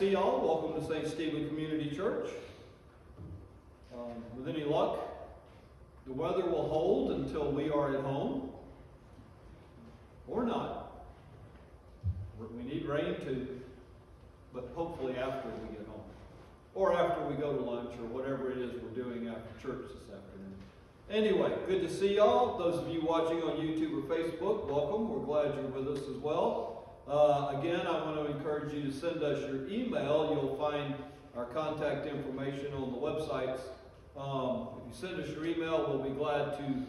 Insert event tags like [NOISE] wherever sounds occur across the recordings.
see y'all. Welcome to St. Stephen Community Church. Um, with any luck, the weather will hold until we are at home. Or not. We need rain too, but hopefully after we get home. Or after we go to lunch or whatever it is we're doing after church this afternoon. Anyway, good to see y'all. Those of you watching on YouTube or Facebook, welcome. We're glad you're with us as well. Uh, again, I want to encourage you to send us your email. You'll find our contact information on the websites. Um, if you send us your email, we'll be glad to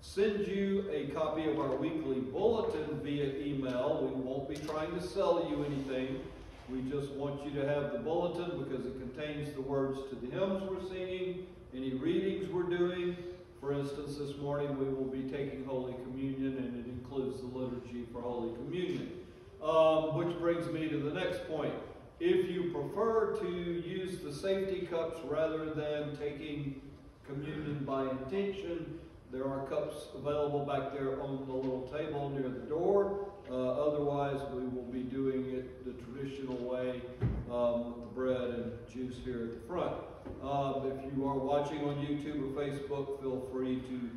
send you a copy of our weekly bulletin via email. We won't be trying to sell you anything. We just want you to have the bulletin because it contains the words to the hymns we're singing, any readings we're doing, for instance, this morning we will be taking Holy Communion and it includes the liturgy for Holy Communion. Um, which brings me to the next point. If you prefer to use the safety cups rather than taking communion by intinction, there are cups available back there on the little table near the door. Uh, otherwise, we will be doing it the traditional way um, with the bread and juice here at the front. Um, if you are watching on YouTube or Facebook, feel free to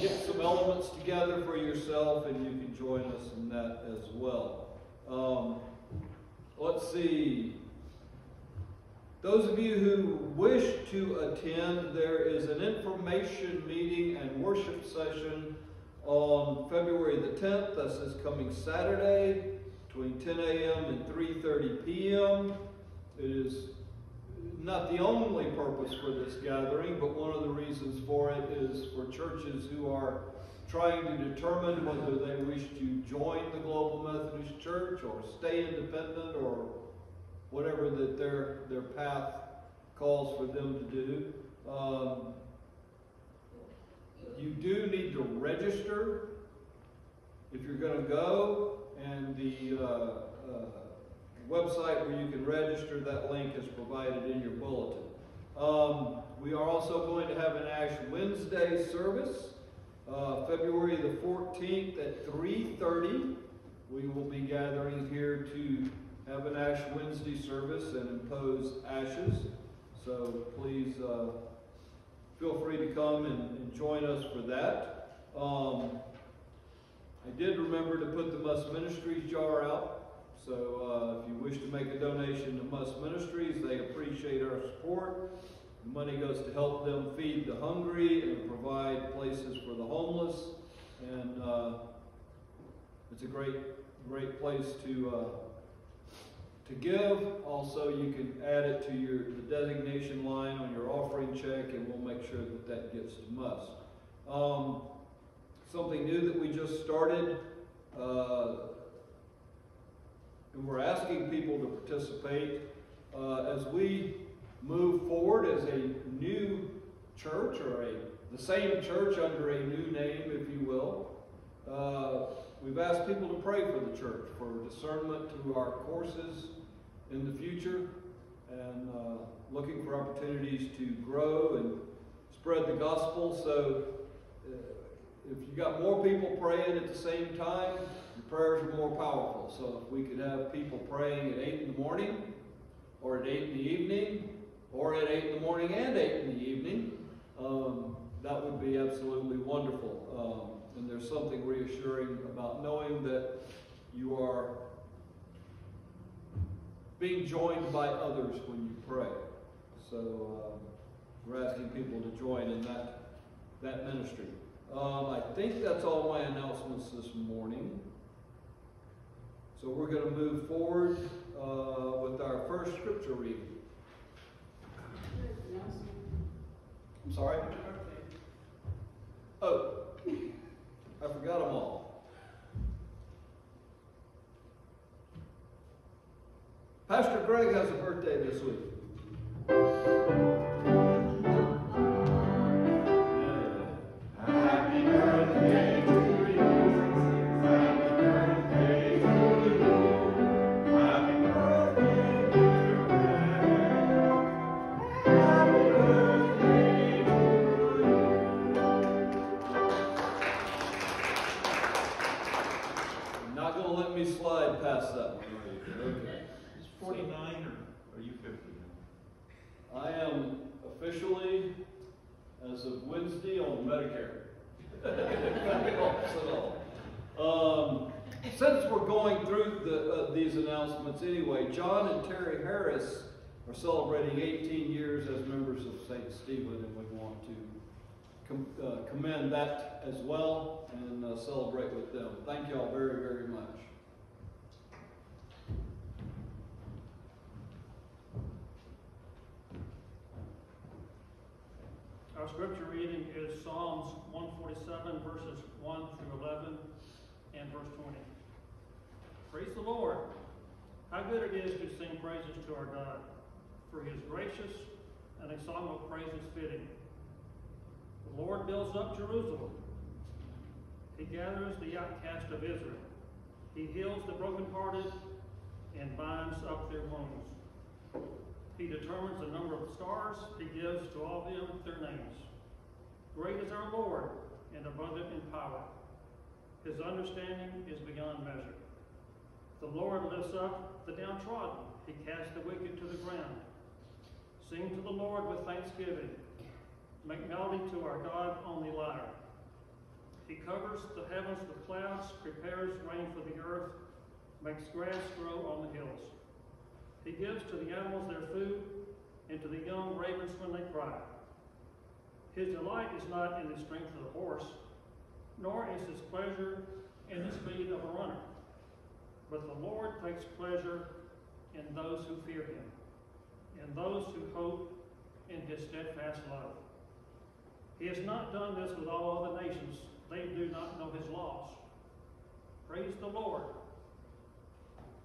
get some elements together for yourself and you can join us in that as well. Um, let's see. Those of you who wish to attend, there is an information meeting and worship session on February the 10th. This is coming Saturday between 10 a.m. and 3.30 p.m. It is not the only purpose for this gathering, but one of the reasons for it is for churches who are trying to determine whether they wish to join the Global Methodist Church or stay independent or whatever that their, their path calls for them to do. Um, you do need to register if you're going to go, and the uh, uh, website where you can register, that link is provided in your bulletin. Um, we are also going to have an Ash Wednesday service, uh, February the 14th at 3.30. We will be gathering here to have an Ash Wednesday service and impose ashes. So please uh, feel free to come and, and, join us for that. Um, I did remember to put the Must Ministries jar out. So uh, if you wish to make a donation to Must Ministries, they appreciate our support. The money goes to help them feed the hungry and provide places for the homeless. And uh, it's a great, great place to uh, to give. Also, you can add it to your the designation line on your offering check, and we'll make sure that that gets to Must. Um, something new that we just started. Uh, and we're asking people to participate uh, as we move forward as a new church or a the same church under a new name, if you will. Uh, we've asked people to pray for the church for discernment to our courses in the future and uh, looking for opportunities to grow and spread the gospel. So if you got more people praying at the same time, your prayers are more powerful. So if we could have people praying at 8 in the morning, or at 8 in the evening, or at 8 in the morning and 8 in the evening, um, that would be absolutely wonderful. Um, and there's something reassuring about knowing that you are being joined by others when you pray. So um, we're asking people to join in that, that ministry. Um, I think that's all my announcements this morning. So we're going to move forward uh, with our first scripture reading. I'm sorry? Oh, I forgot them all. Pastor Greg has a birthday this week. Are celebrating 18 years as members of St. Stephen, and we want to com- uh, commend that as well and uh, celebrate with them. Thank you all very, very much. Our scripture reading is Psalms 147, verses 1 through 11, and verse 20. Praise the Lord! How good it is to sing praises to our God, for he is gracious, and a song of praise is fitting. The Lord builds up Jerusalem. He gathers the outcast of Israel. He heals the brokenhearted and binds up their wounds. He determines the number of stars. He gives to all of them their names. Great is our Lord and abundant in power. His understanding is beyond measure. The Lord lifts up the downtrodden. He casts the wicked to the ground. Sing to the Lord with thanksgiving. Make melody to our God on the lyre. He covers the heavens with clouds, prepares rain for the earth, makes grass grow on the hills. He gives to the animals their food, and to the young ravens when they cry. His delight is not in the strength of the horse, nor is his pleasure in the speed of a runner. But the Lord takes pleasure in those who fear him, in those who hope in his steadfast love. He has not done this with all other nations. They do not know his laws. Praise the Lord.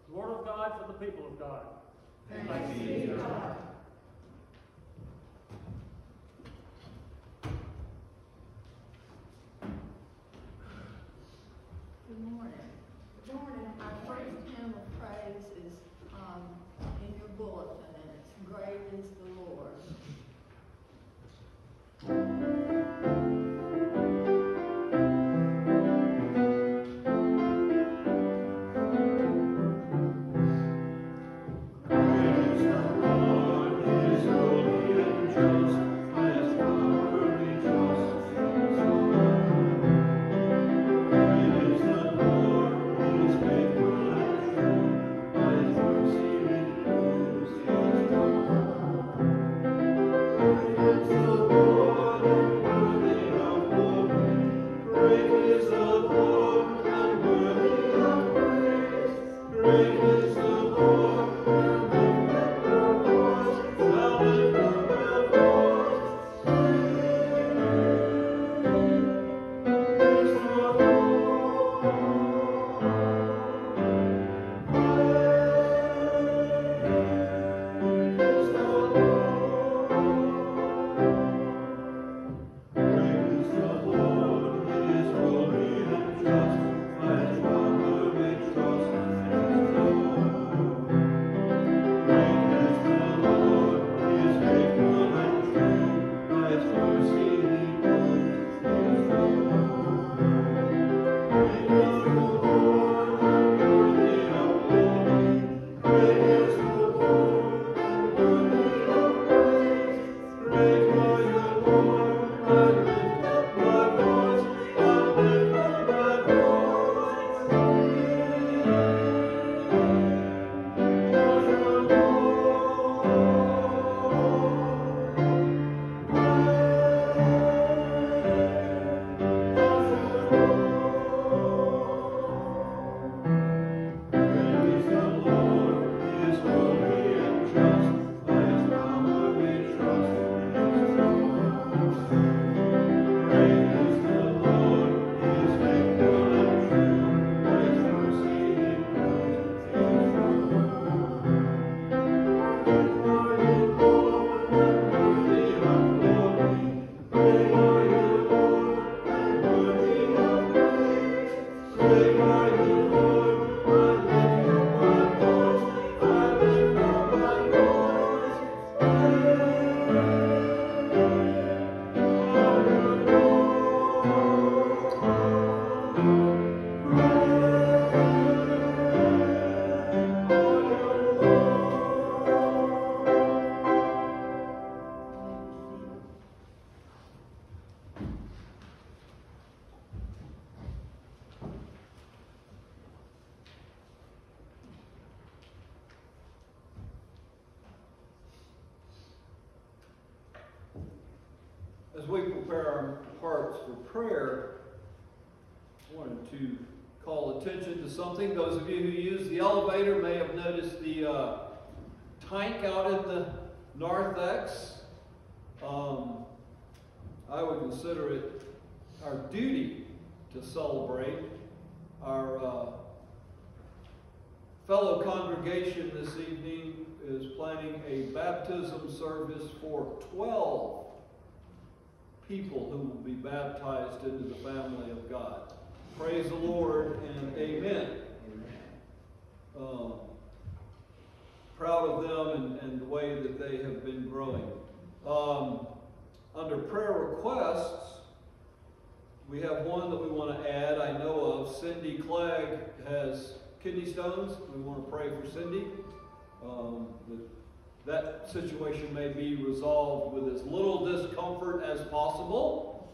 The Word of God for the people of God. Thanks be to God. Good morning. Good morning. Our first hymn of praise is um, in your bulletin, and it's Great is the Lord. Praise prayer, I wanted to call attention to something. Those of you who use the elevator may have noticed the uh, tank out in the narthex. Um, I would consider it our duty to celebrate our uh, fellow congregation this evening is planning a baptism service for 12 people who will be baptized into the family of God. Praise the Lord and amen. Um, proud of them and, and the way that they have been growing. Um, under prayer requests, we have one that we want to add. I know of. Cindy Clegg has kidney stones. We want to pray for Cindy. Um, that, situation may be resolved with as little discomfort as possible.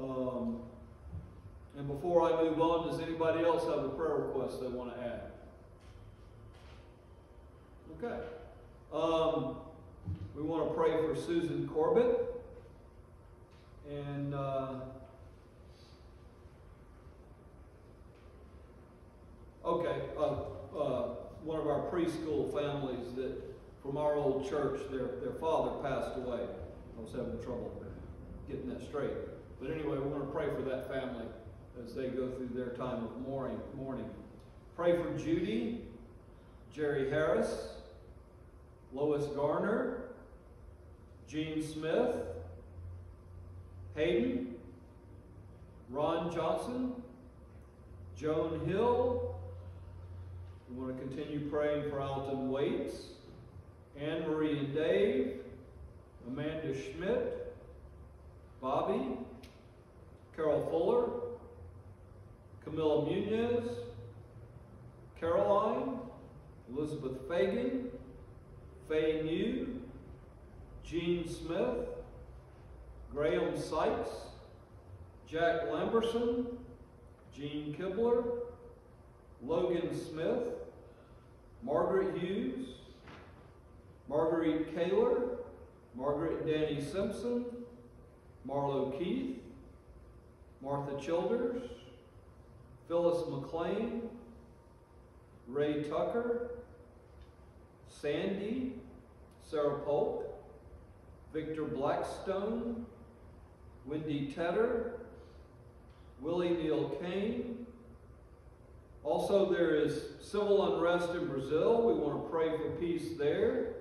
Um, and before I move on, does anybody else have a prayer request they want to add? Okay. Um, we want to pray for Susan Corbett. And uh, okay, uh, uh, one of our preschool families that from our old church, their, their father passed away. I was having trouble getting that straight. But anyway, we want to pray for that family as they go through their time of mourning. mourning. Pray for Judy, Jerry Harris, Lois Garner, Gene Smith, Hayden, Ron Johnson, Joan Hill. We want to continue praying for Alton Waits, Anne Marie and Dave, Amanda Schmidt, Bobby, Carol Fuller, Camilla Munez, Caroline, Elizabeth Fagan, Faye New, Gene Smith, Graham Sykes, Jack Lamberson, Gene Kibler, Logan Smith, Margaret Hughes, Marguerite Kaler, Margaret Danny Simpson, Marlo Keith, Martha Childers, Phyllis McLean, Ray Tucker, Sandy, Sarah Polk, Victor Blackstone, Wendy Tedder, Willie Neal Kane. Also, there is civil unrest in Brazil. We want to pray for peace there.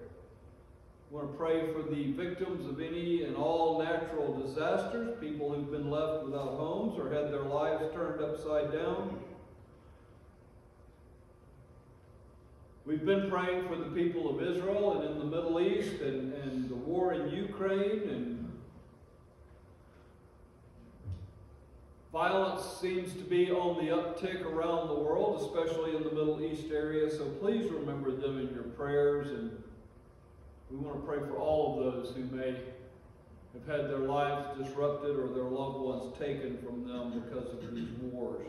We want to pray for the victims of any and all natural disasters, people who've been left without homes or had their lives turned upside down. We've been praying for the people of Israel and in the Middle East and, and the war in Ukraine and violence seems to be on the uptick around the world, especially in the Middle East area. So please remember them in your prayers and we want to pray for all of those who may have had their lives disrupted or their loved ones taken from them because of these wars.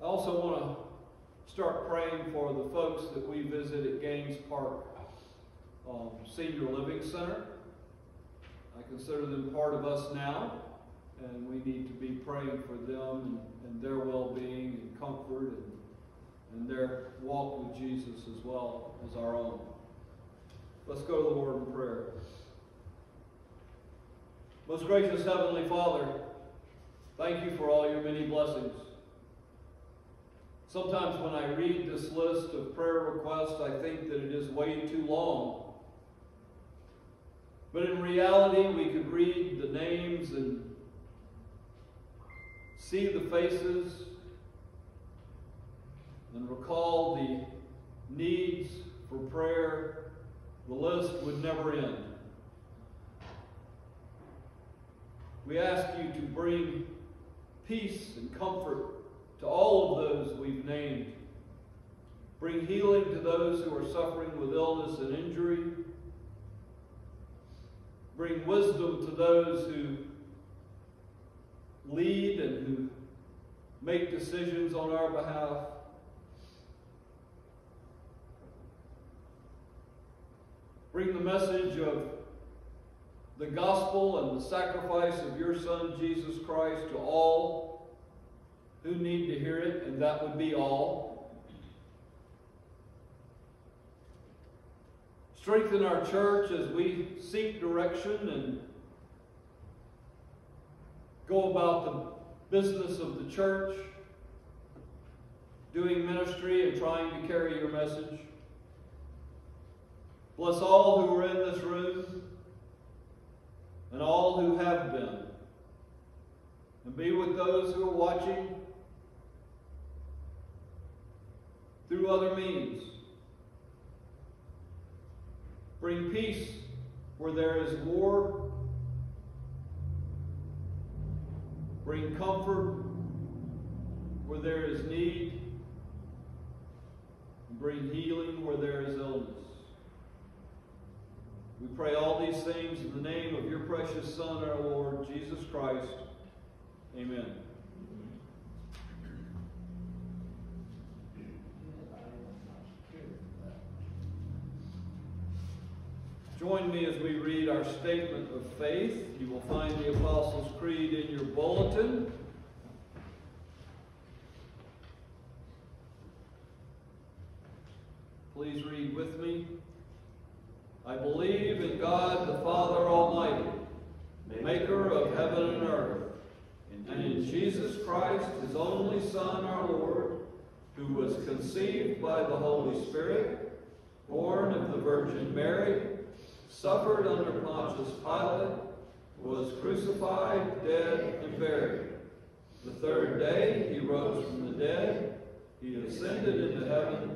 I also want to start praying for the folks that we visit at Gaines Park um, Senior Living Center. I consider them part of us now, and we need to be praying for them and, and their well-being and comfort and, and their walk with Jesus as well as our own. Let's go to the Lord in prayer. Most gracious Heavenly Father, thank you for all your many blessings. Sometimes when I read this list of prayer requests, I think that it is way too long. But in reality, we could read the names and see the faces and recall the needs for prayer. The list would never end. We ask you to bring peace and comfort to all of those we've named. Bring healing to those who are suffering with illness and injury. Bring wisdom to those who lead and who make decisions on our behalf. Bring the message of the gospel and the sacrifice of your Son, Jesus Christ, to all who need to hear it, and that would be all. Strengthen our church as we seek direction and go about the business of the church, doing ministry and trying to carry your message. Bless all who are in this room and all who have been. And be with those who are watching through other means. Bring peace where there is war. Bring comfort where there is need. Bring healing where there is illness. We pray all these things in the name of your precious Son, our Lord, Jesus Christ. Amen. Join me as we read our statement of faith. You will find the Apostles' Creed in your bulletin. Please read with me. I believe in God the Father Almighty, the maker of heaven and earth, and in Jesus Christ, his only Son, our Lord, who was conceived by the Holy Spirit, born of the Virgin Mary, suffered under Pontius Pilate, was crucified, dead, and buried. The third day he rose from the dead, he ascended into heaven,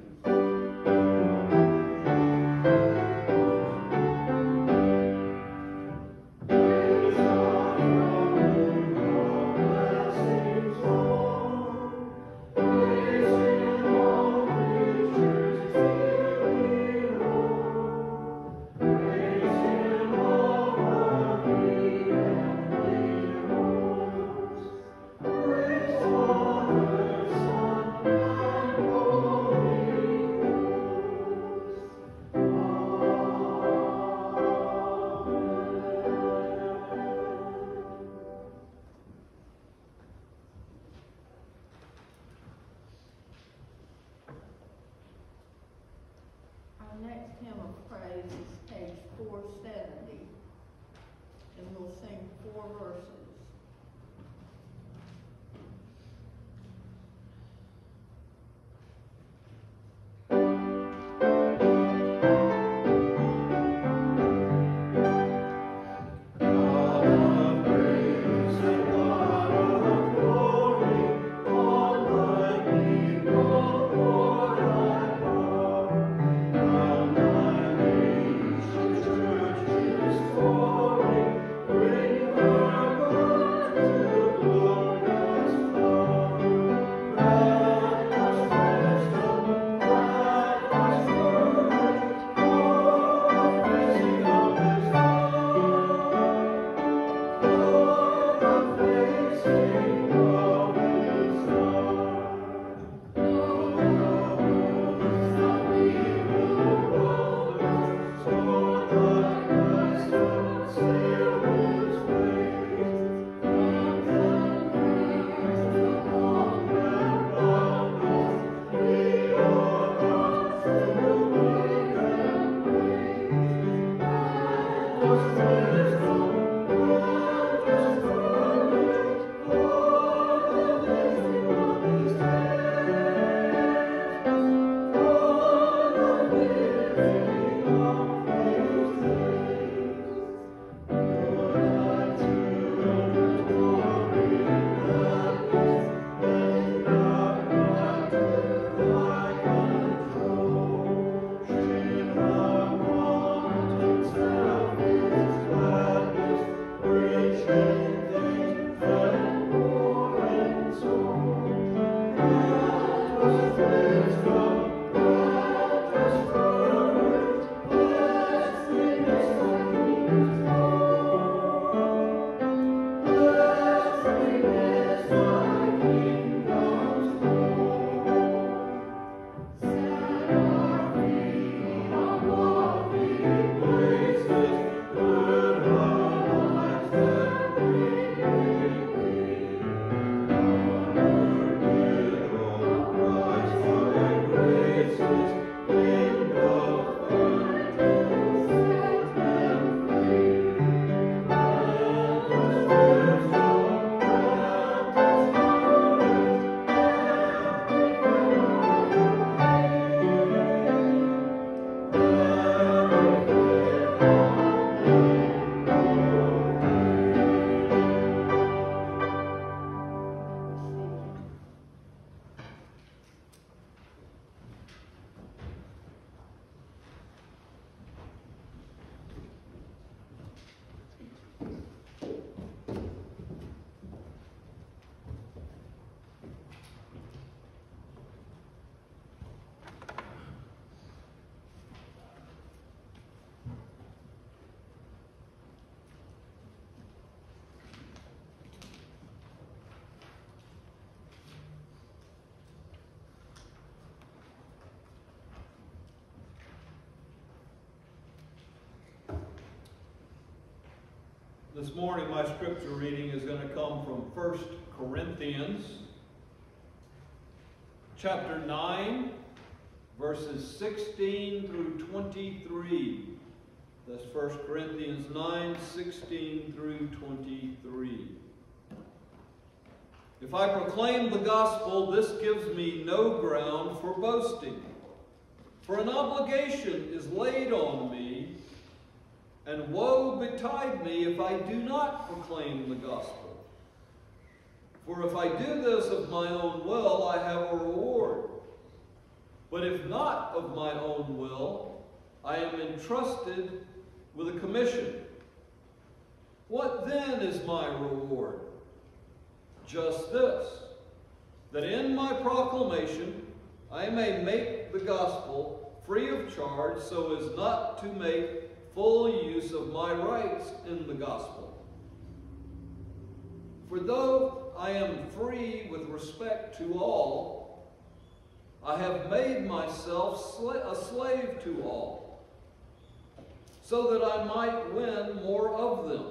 This morning, my scripture reading is going to come from 1 Corinthians chapter 9, verses 16 through 23. That's 1 Corinthians 9, 16 through 23. If I proclaim the gospel, this gives me no ground for boasting. For an obligation is laid on me, and woe betide me if I do not proclaim the gospel. For if I do this of my own will, I have a reward. But if not of my own will, I am entrusted with a commission. What then is my reward? Just this, that in my proclamation I may make the gospel free of charge so as not to make full use of my rights in the gospel. For though I am free with respect to all, I have made myself a slave to all, so that I might win more of them.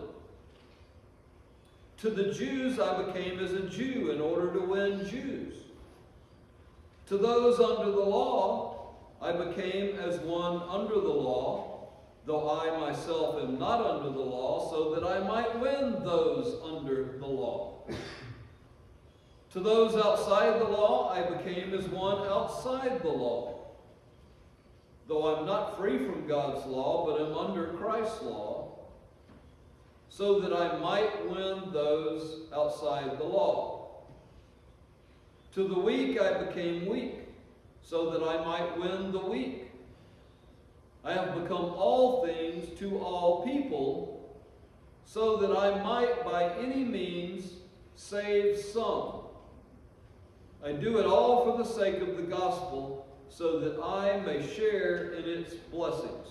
To the Jews I became as a Jew in order to win Jews. To those under the law I became as one under the law, though I myself am not under the law, so that I might win those under the law. To those outside the law I became as one outside the law. Though I'm not free from God's law, but am under Christ's law so that I might win those outside the law. To the weak I became weak, so that I might win the weak. I have become all things to all people, so that I might by any means save some. I do it all for the sake of the gospel, so that I may share in its blessings.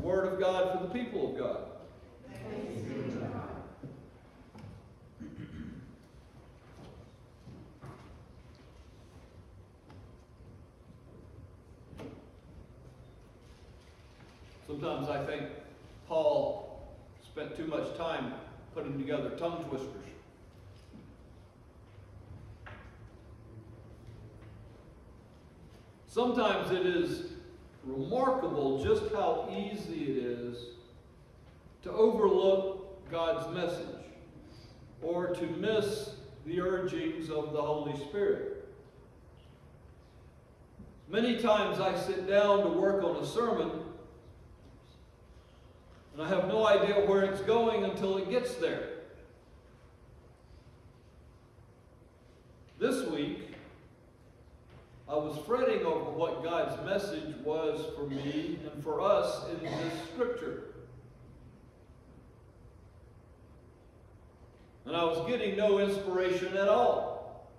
Word of God for the people of God. Sometimes I think Paul spent too much time putting together tongue twisters. Sometimes it is remarkable just how easy it is to overlook God's message or to miss the urgings of the Holy Spirit. Many times I sit down to work on a sermon and I have no idea where it's going until it gets there. This week, I was fretting over what God's message was for me and for us in this scripture. And I was getting no inspiration at all.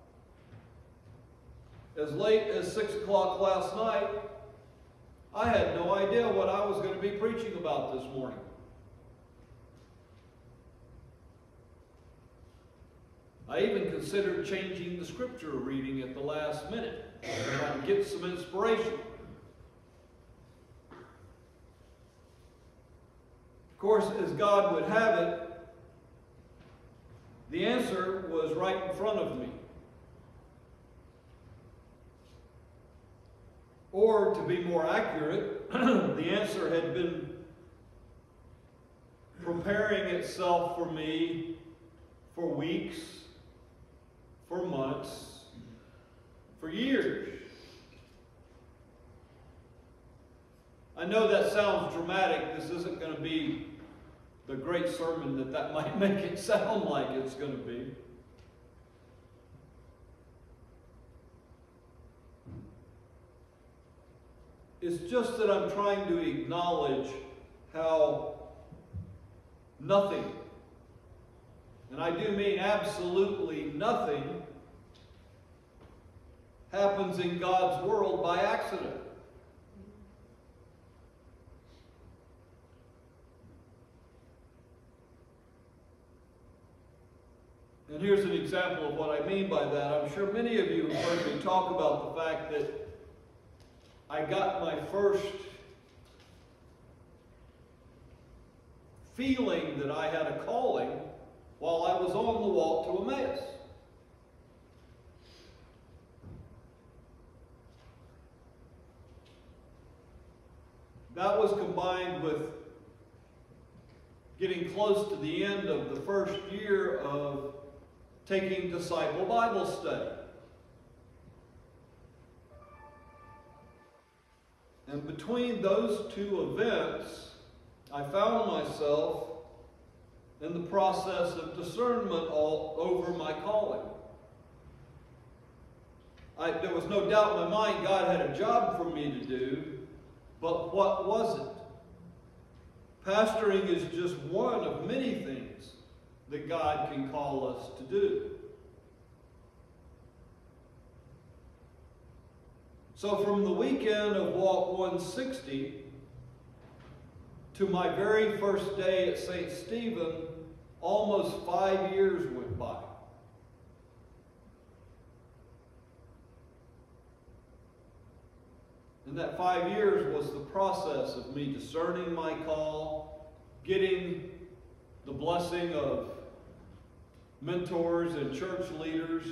As late as 6 o'clock last night, I had no idea what I was going to be preaching about this morning. I even considered changing the scripture reading at the last minute, to get some inspiration. Of course, as God would have it, the answer was right in front of me. Or, to be more accurate, [CLEARS THROAT] the answer had been preparing itself for me for weeks, for months, for years. I know that sounds dramatic. This isn't going to be the great sermon that that [LAUGHS] might make it sound like it's going to be. It's just that I'm trying to acknowledge how nothing, and I do mean absolutely nothing, happens in God's world by accident. And here's an example of what I mean by that. I'm sure many of you have heard me talk about the fact that I got my first feeling that I had a calling while I was on the walk to Emmaus. That was combined with getting close to the end of the first year of taking disciple Bible study. And between those two events, I found myself in the process of discernment all over my calling. I, there was no doubt in my mind God had a job for me to do, but what was it? Pastoring is just one of many things that God can call us to do. So, from the weekend of Walk 160 to my very first day at St. Stephen, almost five years went by. And that five years was the process of me discerning my call, getting the blessing of mentors and church leaders,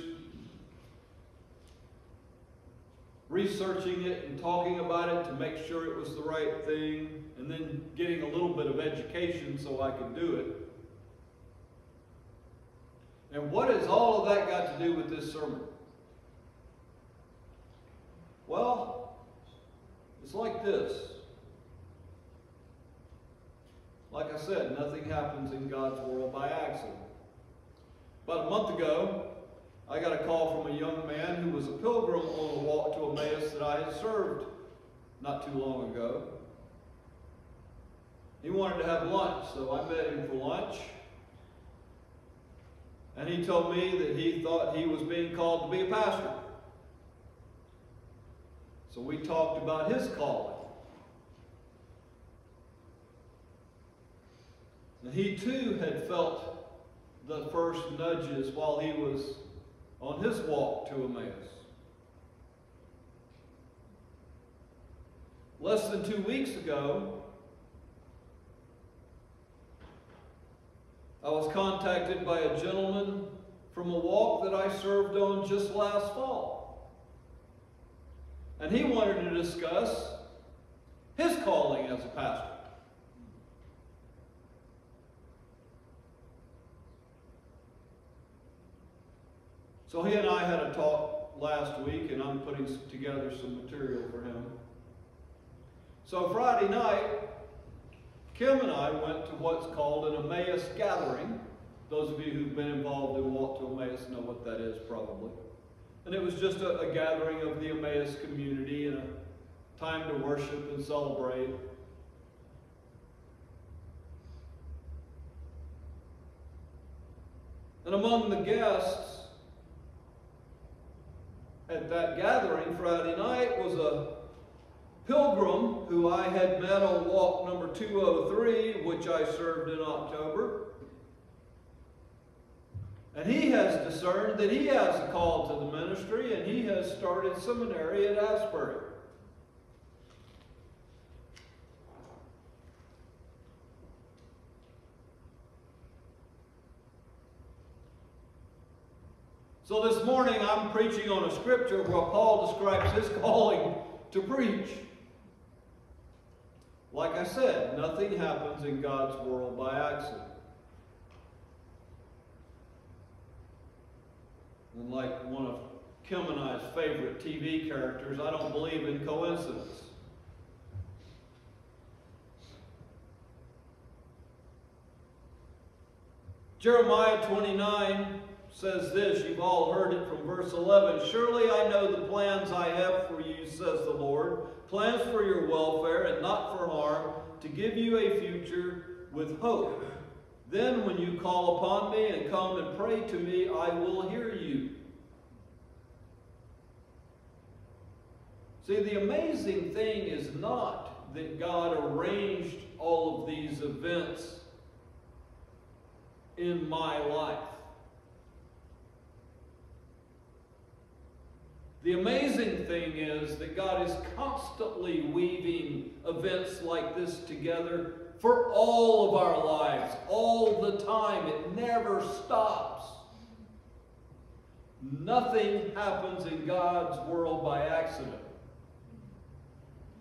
researching it and talking about it to make sure it was the right thing, and then getting a little bit of education so I can do it. And what has all of that got to do with this sermon? Well, it's like this. Like I said, nothing happens in God's world by accident. About a month ago, I got a call from a young man who was a pilgrim on a walk to Emmaus that I had served not too long ago. He wanted to have lunch, so I met him for lunch. And he told me that he thought he was being called to be a pastor. So we talked about his calling. And he too had felt the first nudges while he was on his walk to Emmaus. Less than two weeks ago, I was contacted by a gentleman from a walk that I served on just last fall. And he wanted to discuss his calling as a pastor. So he and I had a talk last week, and I'm putting together some material for him. So Friday night, Kim and I went to what's called an Emmaus gathering. Those of you who've been involved in Walk to Emmaus know what that is, probably. And it was just a, a gathering of the Emmaus community and a time to worship and celebrate. And among the guests, at that gathering Friday night was a pilgrim who I had met on walk number 203, which I served in October. And he has discerned that he has a call to the ministry and he has started seminary at Asbury. So this morning I'm preaching on a scripture where Paul describes his [LAUGHS] calling to preach. Like I said, nothing happens in God's world by accident. And like one of Kim and I's favorite TV characters, I don't believe in coincidence. Jeremiah 29 says this, you've all heard it from verse 11. Surely I know the plans I have for you, says the Lord, plans for your welfare and not for harm, to give you a future with hope. Then when you call upon me and come and pray to me, I will hear you. See, the amazing thing is not that God arranged all of these events in my life. The amazing thing is that God is constantly weaving events like this together for all of our lives, all the time. It never stops. Nothing happens in God's world by accident.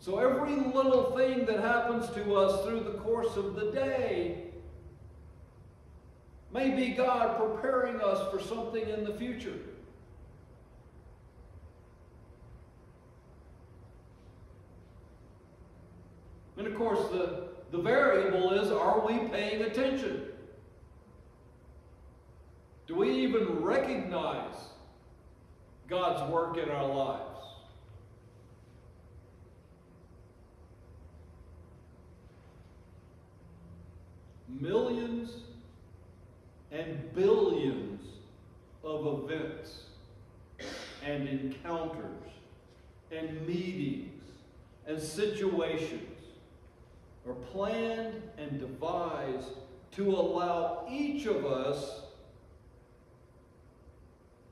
So every little thing that happens to us through the course of the day may be God preparing us for something in the future. And of course, the, the variable is are we paying attention? Do we even recognize God's work in our lives? Millions and billions of events and encounters and meetings and situations are planned and devised to allow each of us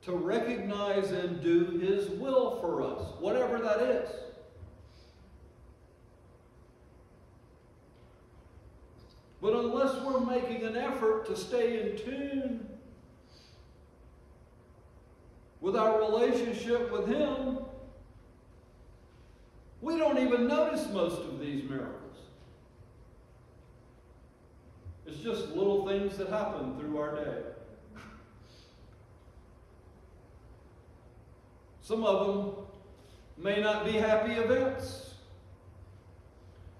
to recognize and do His will for us, whatever that is. But unless we're making an effort to stay in tune with our relationship with Him, we don't even notice most of these miracles. It's just little things that happen through our day. Some of them may not be happy events.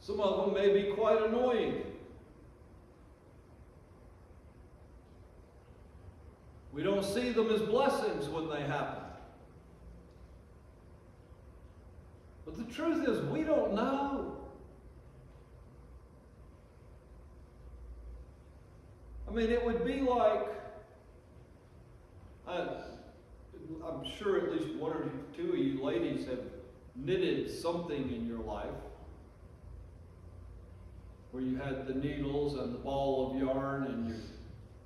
Some of them may be quite annoying. We don't see them as blessings when they happen. But the truth is, we don't know. I mean, it would be like, uh, I'm sure at least one or two of you ladies have knitted something in your life where you had the needles and the ball of yarn and you're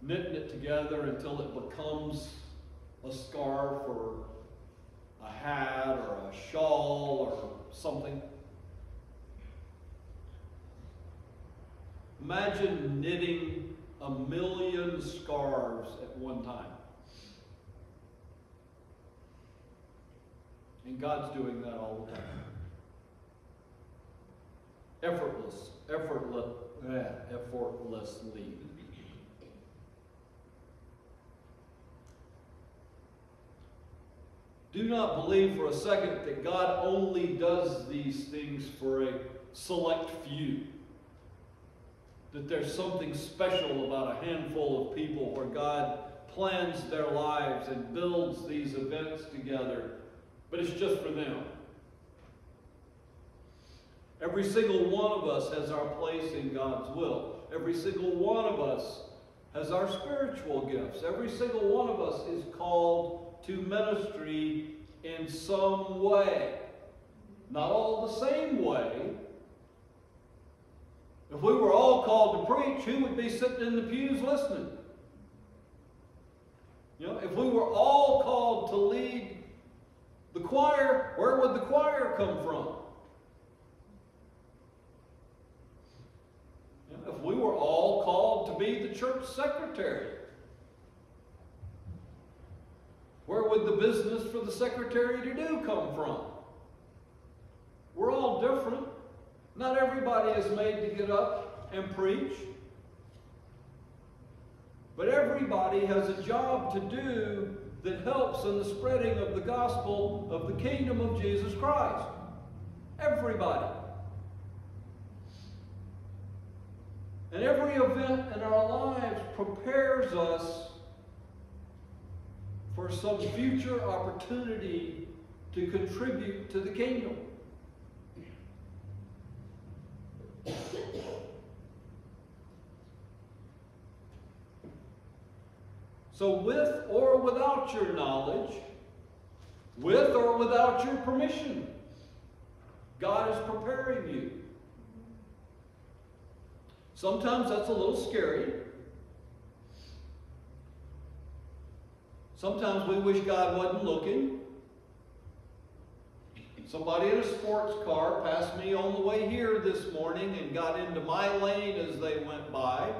knitting it together until it becomes a scarf or a hat or a shawl or something. Imagine knitting a million scarves at one time. And God's doing that all the time. Effortless, effortless, eh, effortlessly. Do not believe for a second that God only does these things for a select few. That there's something special about a handful of people where God plans their lives and builds these events together, but it's just for them. Every single one of us has our place in God's will. Every single one of us has our spiritual gifts. Every single one of us is called to ministry in some way. Not all the same way. If we were all called to preach, who would be sitting in the pews listening? You know, if we were all called to lead the choir, where would the choir come from? You know, if we were all called to be the church secretary, Where would the business for the secretary to do come from? We're all different. Not everybody is made to get up and preach. But everybody has a job to do that helps in the spreading of the gospel of the kingdom of Jesus Christ. Everybody. And every event in our lives prepares us for some future opportunity to contribute to the kingdom. So, with or without your knowledge, with or without your permission, God is preparing you. Sometimes that's a little scary. Sometimes we wish God wasn't looking. Somebody in a sports car passed me on the way here this morning and got into my lane as they went by.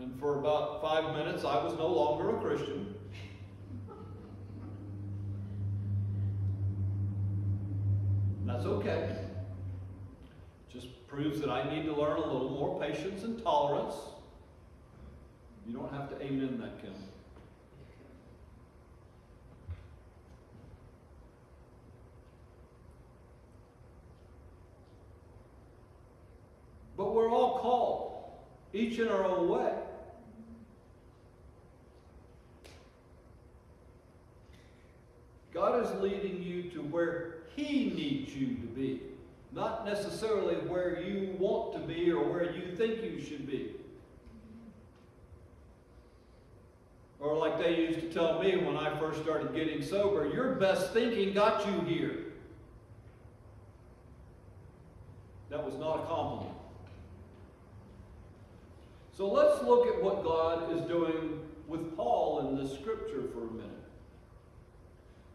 And for about five minutes, I was no longer a Christian. That's okay. Just proves that I need to learn a little more patience and tolerance. You don't have to amen that, Kim. But we're all called, each in our own way. God is leading you to where He needs you to be, not necessarily where you want to be or where you think you should be. Or, like they used to tell me when I first started getting sober, your best thinking got you here. That was not a compliment. So let's look at what God is doing with Paul in this scripture for a minute.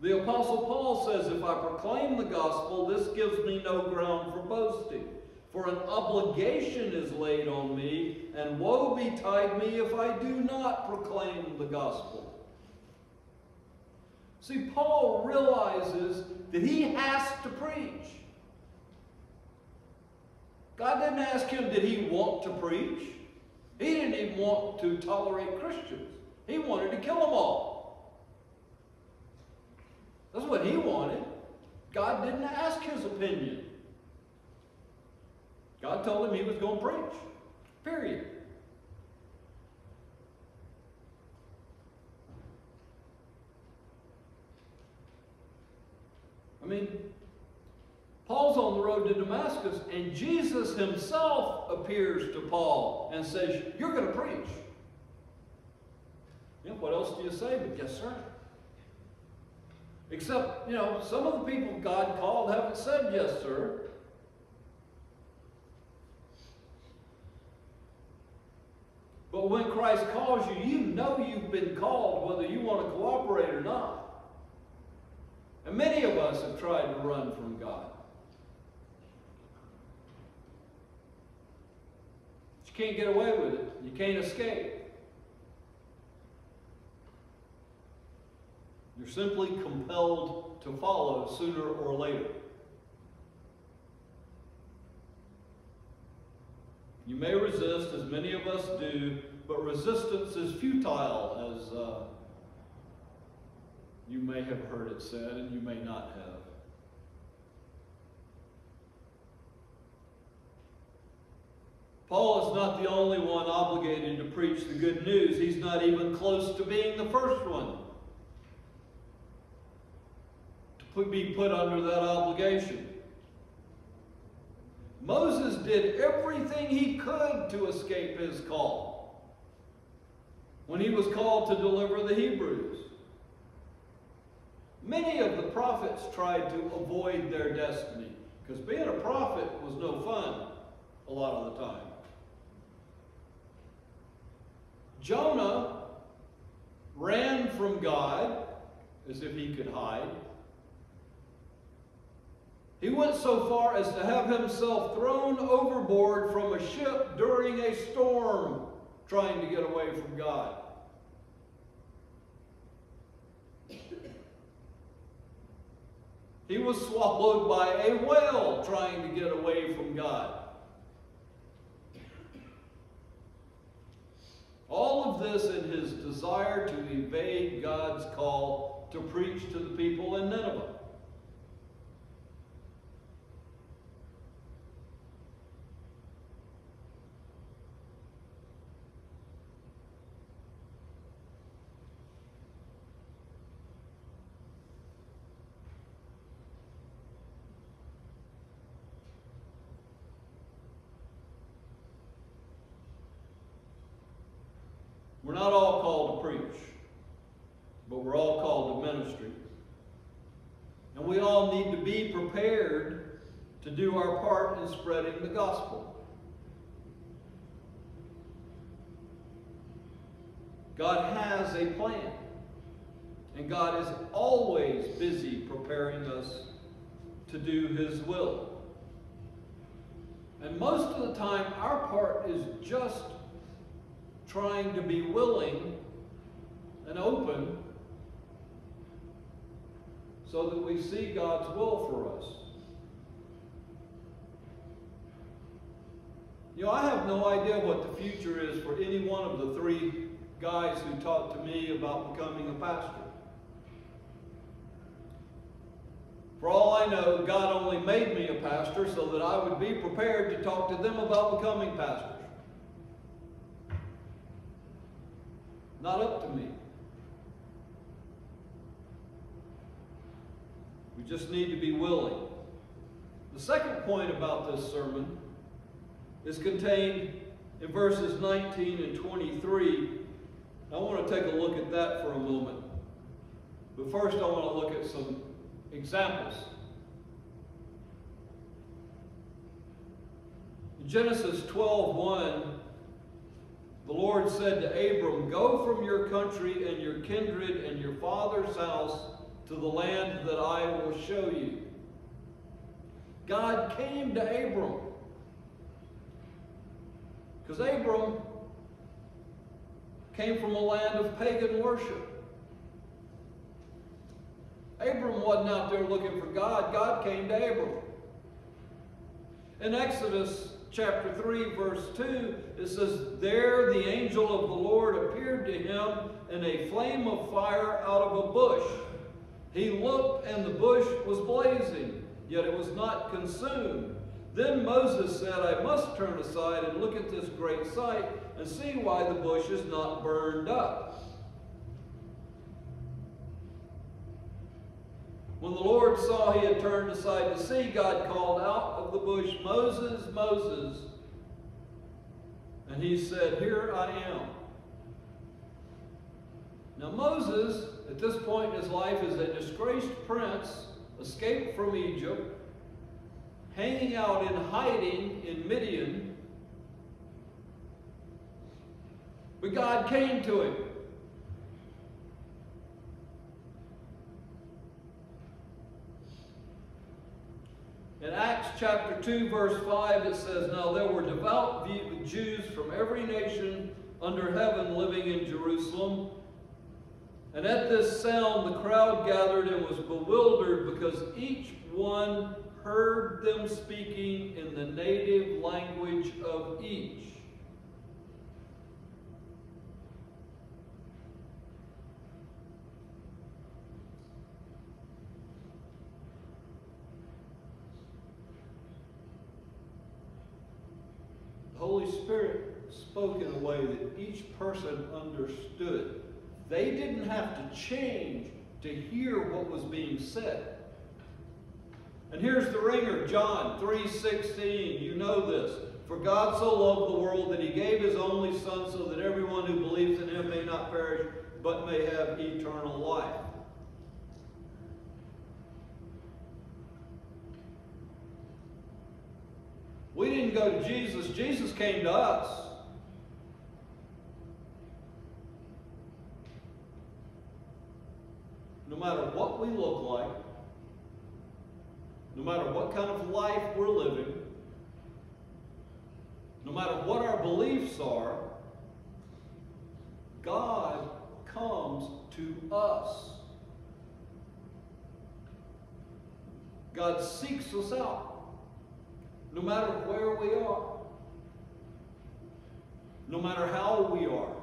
The Apostle Paul says, If I proclaim the gospel, this gives me no ground for boasting. For an obligation is laid on me, and woe betide me if I do not proclaim the gospel. See, Paul realizes that he has to preach. God didn't ask him, did he want to preach? He didn't even want to tolerate Christians. He wanted to kill them all. That's what he wanted. God didn't ask his opinion. God told him he was going to preach. Period. I mean, Paul's on the road to Damascus, and Jesus himself appears to Paul and says, You're going to preach. What else do you say but yes, sir? Except, you know, some of the people God called haven't said yes, sir. But when Christ calls you, you know you've been called whether you want to cooperate or not. And many of us have tried to run from God. But you can't get away with it. You can't escape. You're simply compelled to follow sooner or later. You may resist, as many of us do, but resistance is futile, as uh, you may have heard it said, and you may not have. Paul is not the only one obligated to preach the good news. He's not even close to being the first one to be put under that obligation. Moses did everything he could to escape his call when he was called to deliver the Hebrews. Many of the prophets tried to avoid their destiny because being a prophet was no fun a lot of the time. Jonah ran from God as if he could hide. He went so far as to have himself thrown overboard from a ship during a storm, trying to get away from God. He was swallowed by a whale trying to get away from God. All of this in his desire to evade God's call to preach to the people in Nineveh. We're not all called to preach, but we're all called to ministry. And we all need to be prepared to do our part in spreading the gospel. God has a plan. And God is always busy preparing us to do His will. And most of the time, our part is just trying to be willing and open so that we see God's will for us. You know, I have no idea what the future is for any one of the three guys who talked to me about becoming a pastor. For all I know, God only made me a pastor so that I would be prepared to talk to them about becoming pastors. Not up to me. We just need to be willing. The second point about this sermon is contained in verses 19 and 23. I want to take a look at that for a moment. But first, I want to look at some examples. In Genesis 12:1, the Lord said to Abram, Go from your country and your kindred and your father's house to the land that I will show you. God came to Abram because Abram came from a land of pagan worship. Abram wasn't out there looking for God. God came to Abram. In Exodus chapter 3, verse 2, it says, There the angel of the Lord appeared to him in a flame of fire out of a bush. He looked, and the bush was blazing, yet it was not consumed. Then Moses said, I must turn aside and look at this great sight and see why the bush is not burned up. When the Lord saw he had turned aside to see, God called out of the bush, Moses, Moses. And he said, Here I am. Now, Moses, at this point in his life, is a disgraced prince, escaped from Egypt, hanging out in hiding in Midian. But God came to him. In Acts chapter 2, verse 5, it says, Now there were devout Jews from every nation under heaven living in Jerusalem. And at this sound, the crowd gathered and was bewildered because each one heard them speaking in the native language of each. The Holy Spirit spoke in a way that each person understood. They didn't have to change to hear what was being said. And here's the ringer, John 3:16. You know this. For God so loved the world that he gave his only son so that everyone who believes in him may not perish but may have eternal life. We didn't go to Jesus, Jesus came to us. No matter what we look like, no matter what kind of life we're living, no matter what our beliefs are, God comes to us. God seeks us out, no matter where we are, no matter how we are,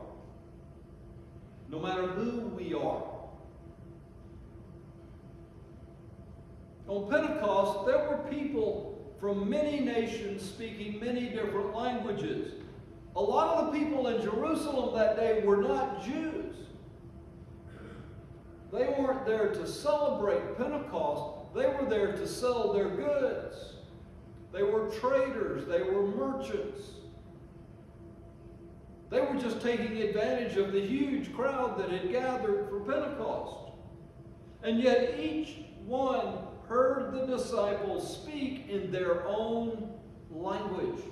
no matter who we are. On Pentecost, there were people from many nations speaking many different languages. A lot of the people in Jerusalem that day were not Jews. They weren't there to celebrate Pentecost, they were there to sell their goods. They were traders, they were merchants. They were just taking advantage of the huge crowd that had gathered for Pentecost. And yet each one heard the disciples speak in their own language.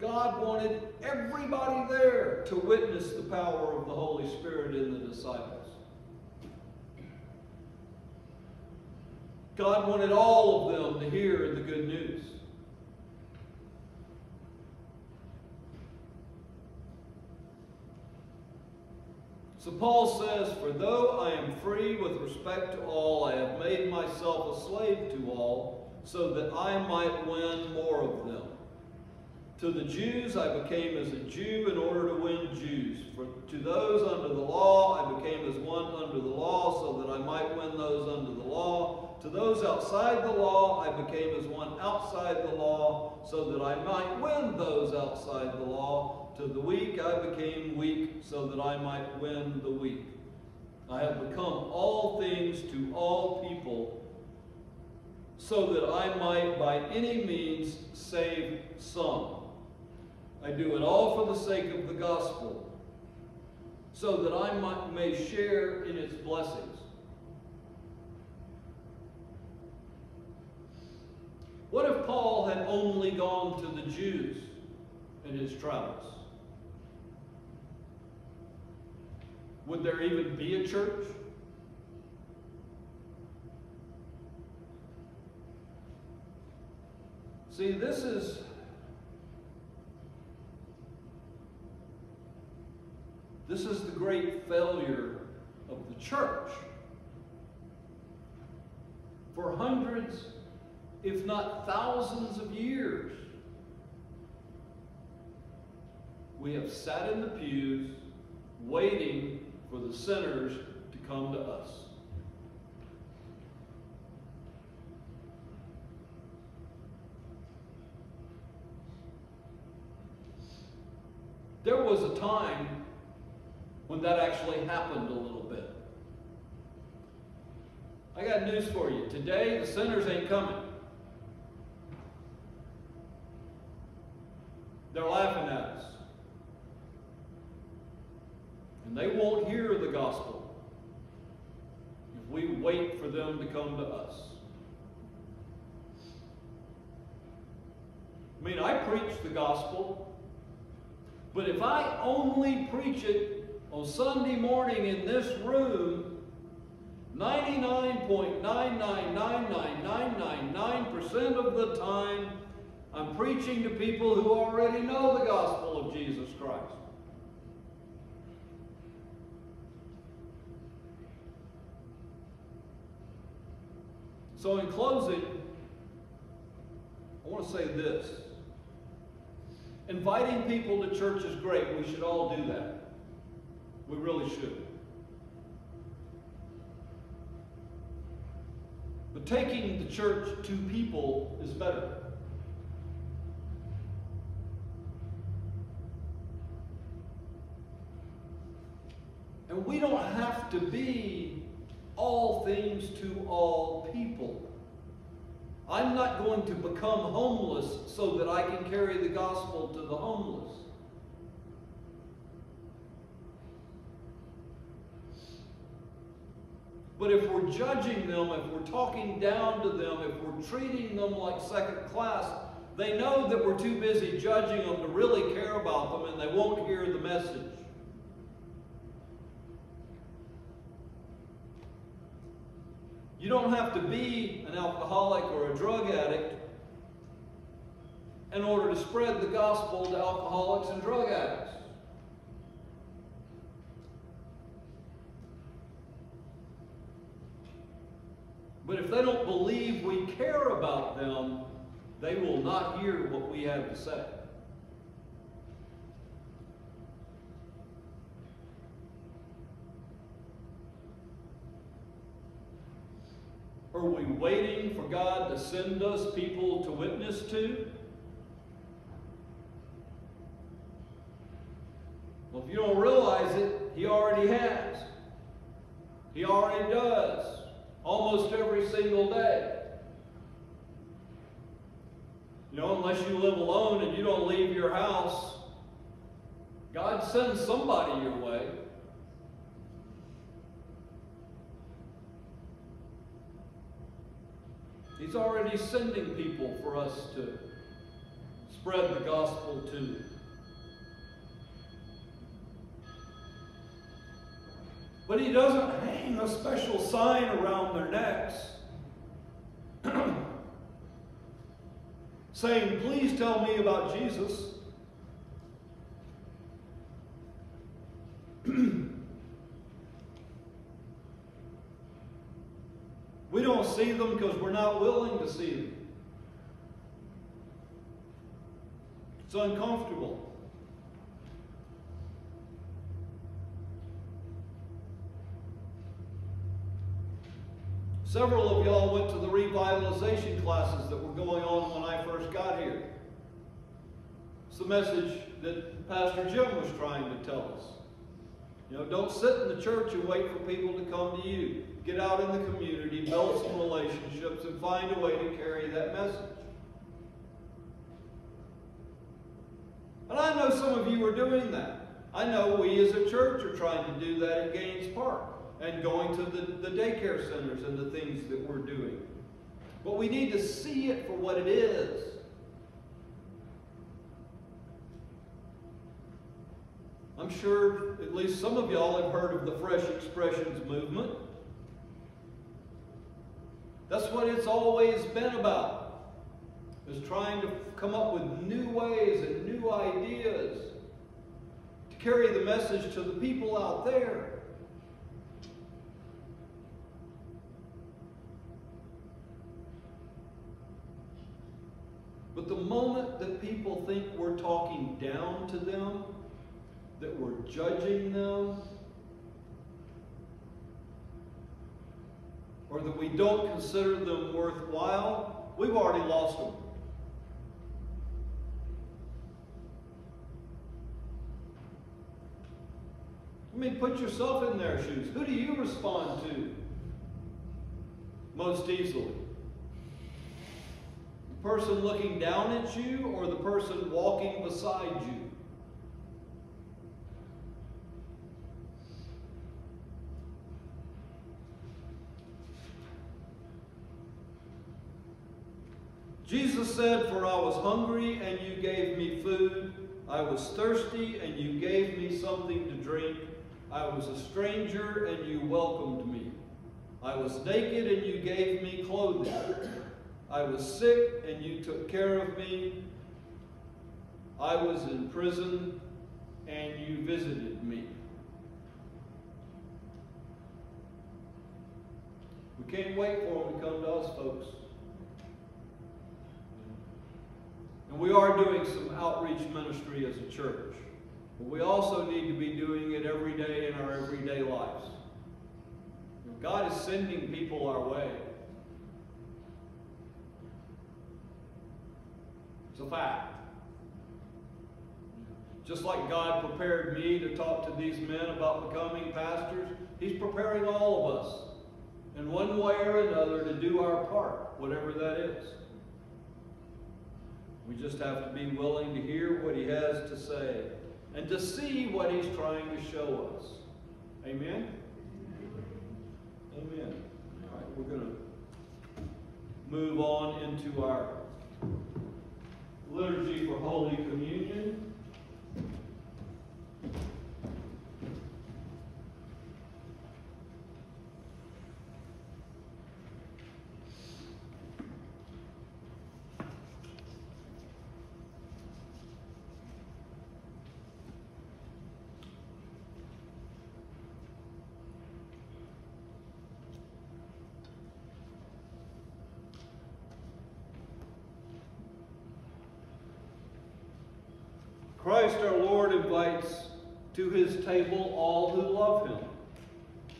God wanted everybody there to witness the power of the Holy Spirit in the disciples. God wanted all of them to hear the good news. So Paul says, For though I am free with respect to all, I have made myself a slave to all, so that I might win more of them. To the Jews I became as a Jew in order to win Jews. For to those under the law I became as one under the law, so that I might win those under the law. To those outside the law I became as one outside the law, so that I might win those outside the law. To the weak I became weak, so that I might win the weak. I have become all things to all people, so that I might by any means save some. I do it all for the sake of the gospel, so that I might, may share in its blessings. What if Paul had only gone to the Jews in his travels? Would there even be a church? See, this is this is the great failure of the church. For hundreds, if not thousands of years, we have sat in the pews waiting for the sinners to come to us. There was a time when that actually happened a little bit. I got news for you. Today, the sinners ain't coming. They're laughing at us. And they won't hear the gospel if we wait for them to come to us. I mean, I preach the gospel, but if I only preach it on Sunday morning in this room, 99.9999999% of the time, I'm preaching to people who already know the gospel of Jesus Christ. So, in closing, I want to say this. Inviting people to church is great. We should all do that. We really should. But taking the church to people is better. And we don't have to be all things to all people. I'm not going to become homeless so that I can carry the gospel to the homeless. But if we're judging them, if we're talking down to them, if we're treating them like second class, they know that we're too busy judging them to really care about them and they won't hear the message. You don't have to be an alcoholic or a drug addict in order to spread the gospel to alcoholics and drug addicts. But if they don't believe we care about them, they will not hear what we have to say. Are we waiting for God to send us people to witness to? Well, if you don't realize it, He already has. He already does. Almost every single day. You know, unless you live alone and you don't leave your house, God sends somebody your way. He's already sending people for us to spread the gospel to. But he doesn't hang a special sign around their necks [CLEARS THROAT] saying, Please tell me about Jesus. [CLEARS THROAT] we don't see them because we're not willing to see them. It's uncomfortable. Several of y'all went to the revitalization classes that were going on when I first got here. It's the message that Pastor Jim was trying to tell us. You know, don't sit in the church and wait for people to come to you. Get out in the community, build some relationships, and find a way to carry that message. And I know some of you are doing that. I know we as a church are trying to do that at Gaines Park and going to the, the daycare centers and the things that we're doing. But we need to see it for what it is. I'm sure at least some of y'all have heard of the Fresh Expressions movement. That's what it's always been about, is trying to come up with new ways and new ideas to carry the message to the people out there. But the moment that people think we're talking down to them, that we're judging them, or that we don't consider them worthwhile, we've already lost them. I mean, put yourself in their shoes. Who do you respond to most easily? The person looking down at you or the person walking beside you? Jesus said, For I was hungry and you gave me food. I was thirsty and you gave me something to drink. I was a stranger and you welcomed me. I was naked and you gave me clothing. I was sick and you took care of me. I was in prison and you visited me. We can't wait for them to come to us, folks. And we are doing some outreach ministry as a church. But we also need to be doing it every day in our everyday lives. God is sending people our way. It's a fact. Just like God prepared me to talk to these men about becoming pastors, He's preparing all of us in one way or another to do our part, whatever that is. We just have to be willing to hear what He has to say and to see what He's trying to show us. Amen? Amen. All right, we're going to move on into our liturgy for Holy Communion. Christ our Lord invites to his table all who love him,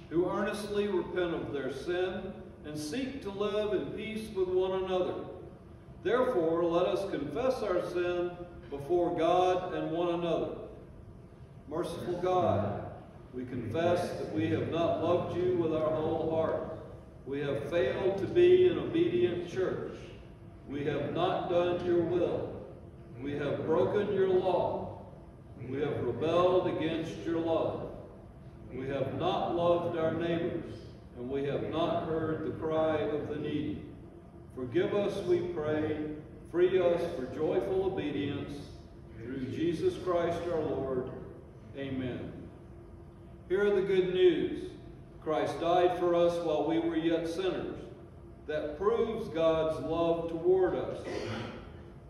who earnestly repent of their sin and seek to live in peace with one another. Therefore, let us confess our sin before God and one another. Merciful God, we confess that we have not loved you with our whole heart. We have failed to be an obedient church. We have not done your will. We have broken your law. We have rebelled against your love. We have not loved our neighbors, and we have not heard the cry of the needy. Forgive us, we pray, free us for joyful obedience through Jesus Christ our Lord. Amen. Hear the good news. Christ died for us while we were yet sinners. That proves God's love toward us.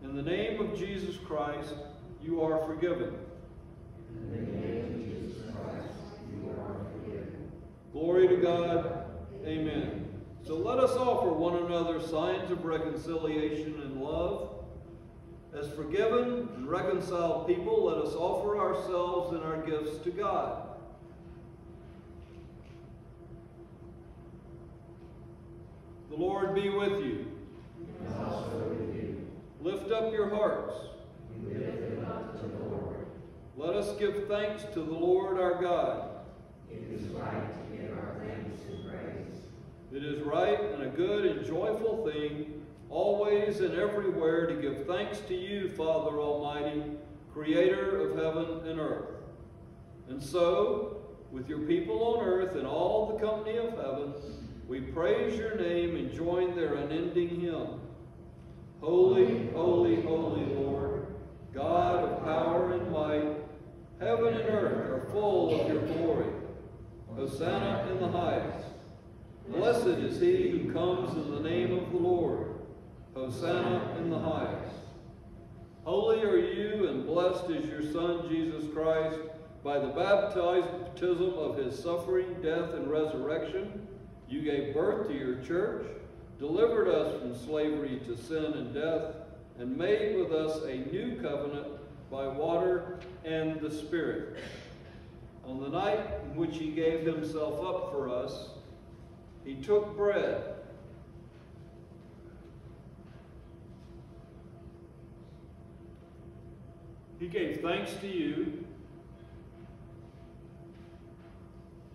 In the name of Jesus Christ, you are forgiven. In the name of Jesus Christ, you are forgiven. Glory to God. Amen. So let us offer one another signs of reconciliation and love. As forgiven and reconciled people, let us offer ourselves and our gifts to God. The Lord be with you. With you. Lift up your hearts. We lift them up to the Lord. Let us give thanks to the Lord our God. It is right to give our thanks and praise. It is right and a good and joyful thing, always and everywhere, to give thanks to you, Father Almighty, Creator of heaven and earth. And so, with your people on earth and all the company of heaven, we praise your name and join their unending hymn. Holy, holy, holy Lord, God of power and might, heaven and earth are full of your glory. Hosanna in the highest. Blessed is he who comes in the name of the Lord. Hosanna in the highest. Holy are you, and blessed is your Son, Jesus Christ, by the baptism of his suffering, death, and resurrection. You gave birth to your church, delivered us from slavery to sin and death, and made with us a new covenant by water and the Spirit. On the night in which he gave himself up for us, he took bread. He gave thanks to you.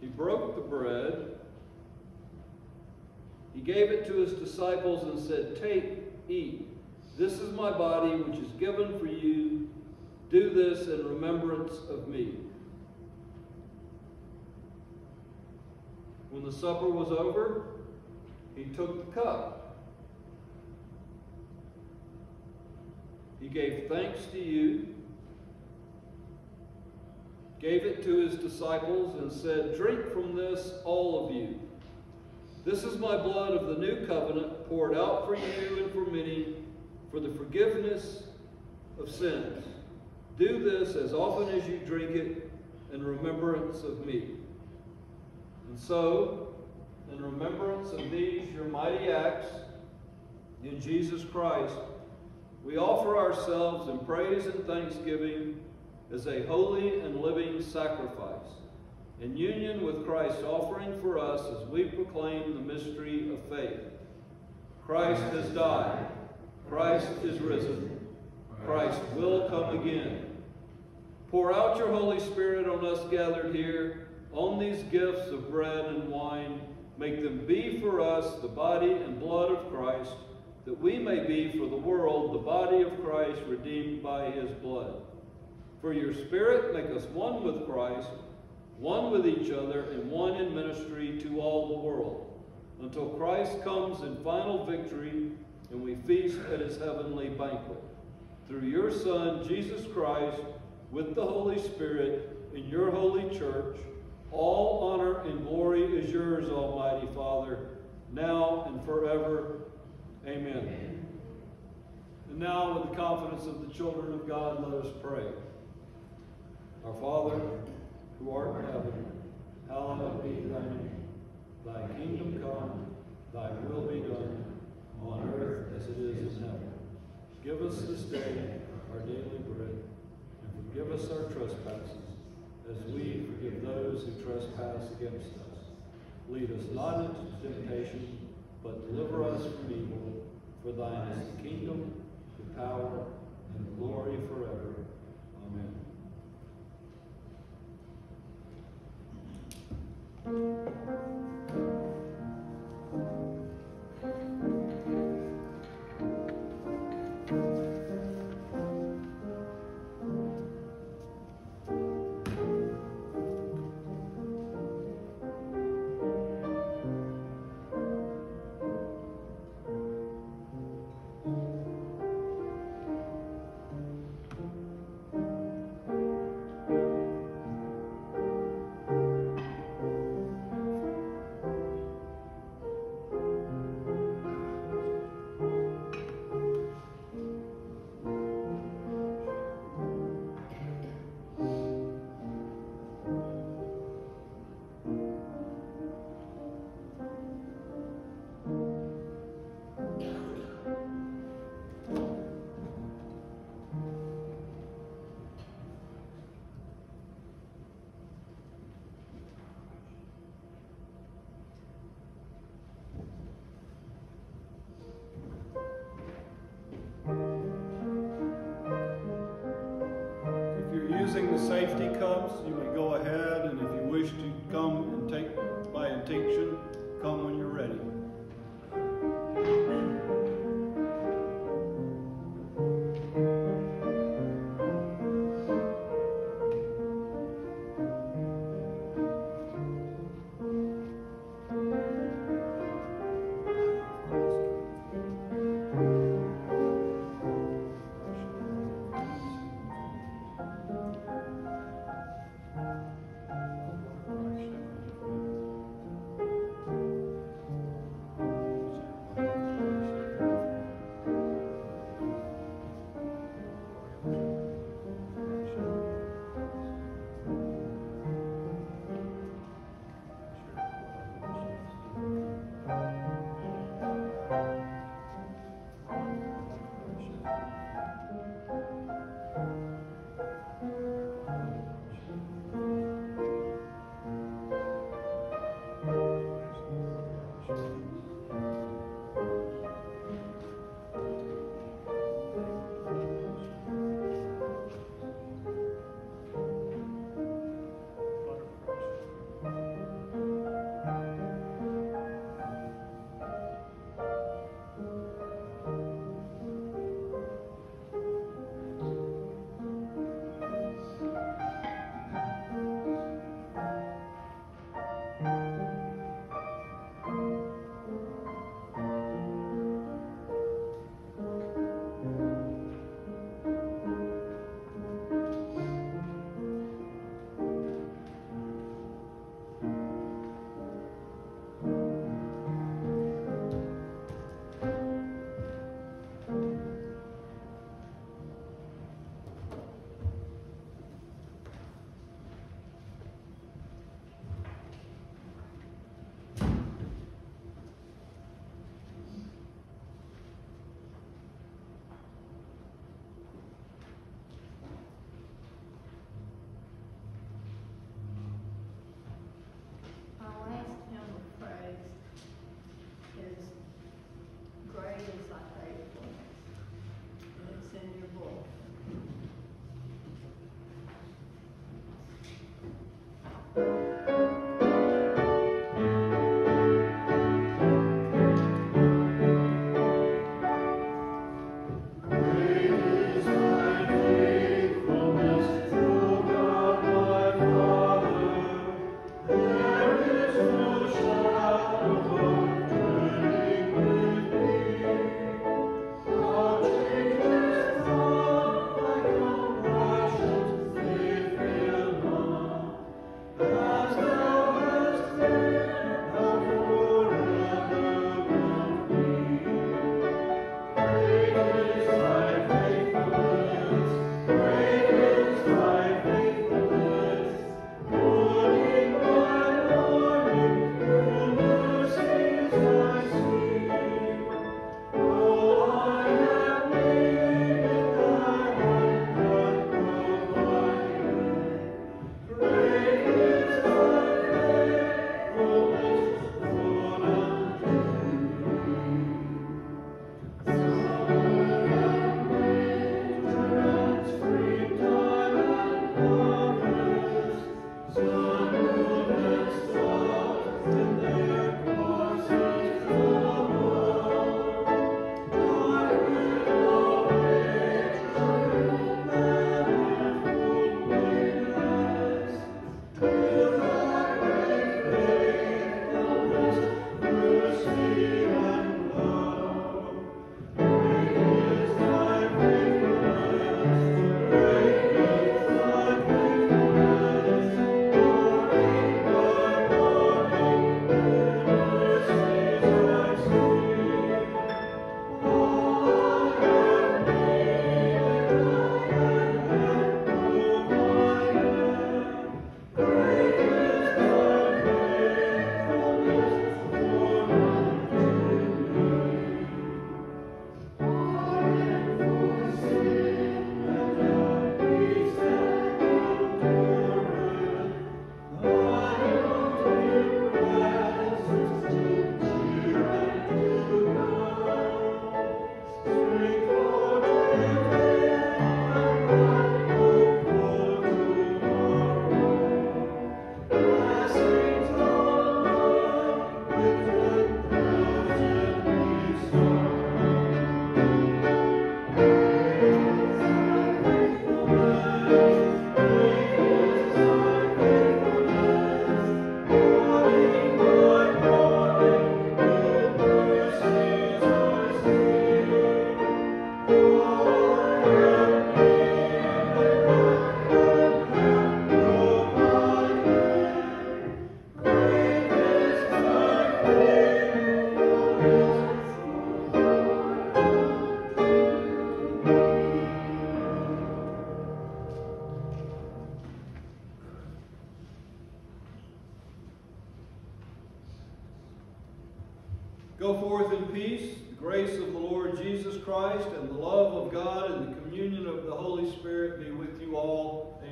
He broke the bread. He gave it to his disciples and said, Take, eat. This is my body, which is given for you. Do this in remembrance of me. When the supper was over, he took the cup. He gave thanks to you, gave it to his disciples, and said, Drink from this, all of you. This is my blood of the new covenant, poured out for you and for many, for the forgiveness of sins. Do this as often as you drink it in remembrance of me. And so, in remembrance of these, your mighty acts, in Jesus Christ, we offer ourselves in praise and thanksgiving as a holy and living sacrifice, in union with Christ's offering for us as we proclaim the mystery of faith. Christ has died. Christ is risen. Christ will come again. Pour out your Holy Spirit on us gathered here, on these gifts of bread and wine. Make them be for us the body and blood of Christ, that we may be for the world the body of Christ redeemed by his blood. For your Spirit, make us one with Christ, one with each other, and one in ministry to all the world, until Christ comes in final victory and we feast at his heavenly banquet. Through your Son, Jesus Christ, with the Holy Spirit, in your holy church, all honor and glory is yours, Almighty Father, now and forever. Amen. And now, with the confidence of the children of God, let us pray. Our Father, who art in heaven, hallowed be thy name. Thy kingdom come, thy will be done, on earth as it is in heaven. Give us this day our daily bread, and forgive us our trespasses, as we forgive those who trespass against us. Lead us not into temptation, but deliver us from evil. For thine is the kingdom, the power, and the glory forever. Amen.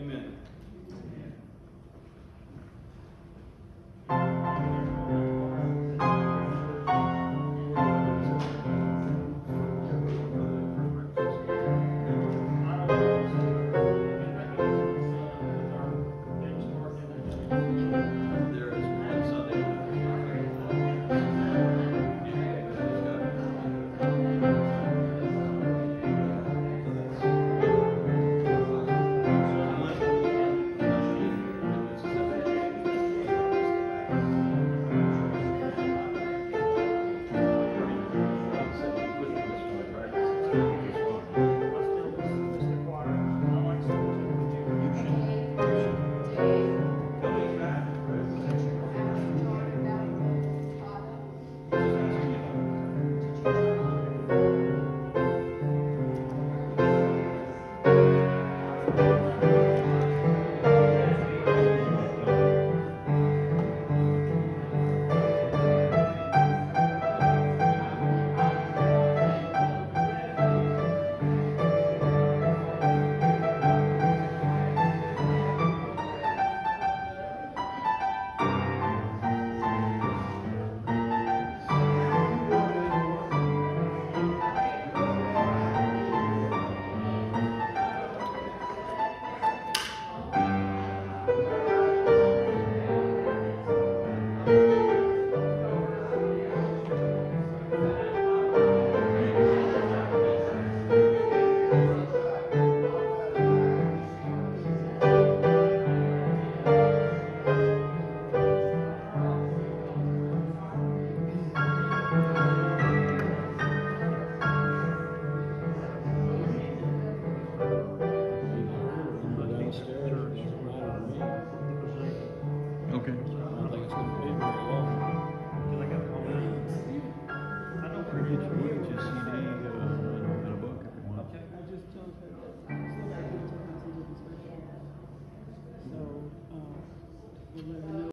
Amen.